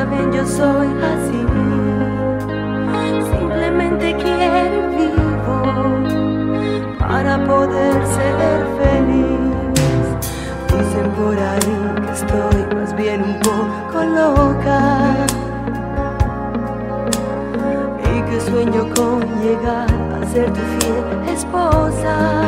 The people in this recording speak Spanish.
saben, yo soy así. Simplemente quiero vivo para poder ser feliz. Dicen por ahí que estoy más bien un poco loca. Y que sueño con llegar a ser tu fiel esposa.